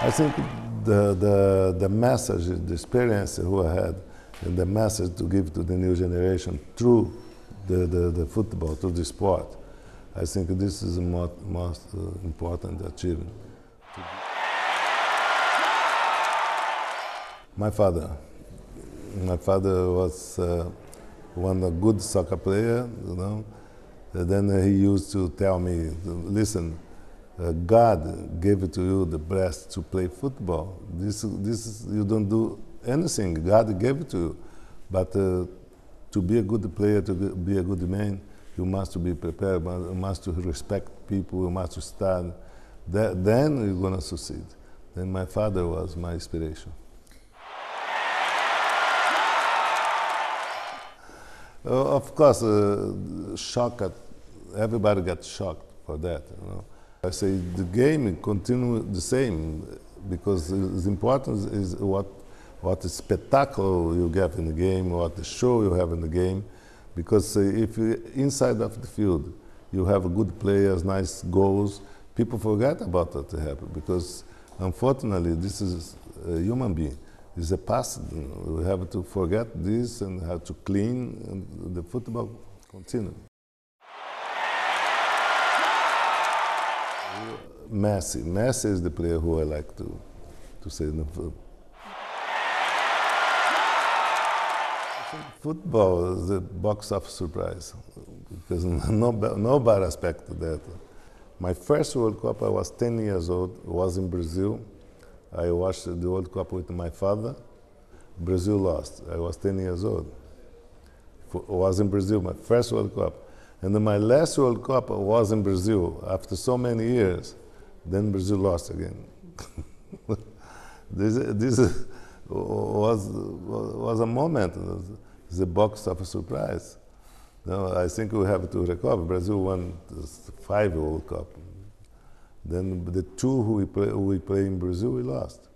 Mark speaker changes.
Speaker 1: I think the, the, the message, the experience who I had, and the message to give to the new generation through the, the, the football, through the sport, I think this is the most, most uh, important achievement. My father. My father was uh, one a good soccer player, you know. And then he used to tell me, listen, uh, God gave it to you the breast to play football. This, this is, you don't do anything. God gave it to you. But uh, to be a good player, to be a good man, you must be prepared. You must respect people. You must stand. That, then you're going to succeed. Then my father was my inspiration. Uh, of course, uh, shocked. Everybody got shocked for that. You know? I say the game continue the same because the importance is what what the spectacle you get in the game, what the show you have in the game. Because uh, if you, inside of the field you have good players, nice goals, people forget about that to happen because unfortunately this is a human being. It's a past. We have to forget this and have to clean the football continue. Messi. Messi is the player who I like to, to say. In the film. Football is a box of surprise because no, nobody expected that. My first World Cup, I was 10 years old, was in Brazil. I watched the World Cup with my father. Brazil lost. I was 10 years old. I was in Brazil, my first World Cup. And then my last World Cup was in Brazil after so many years. Then Brazil lost again. this this was, was a moment, the box of a surprise. No, I think we have to recover. Brazil won five World Cup. Then the two who we play, who we play in Brazil, we lost.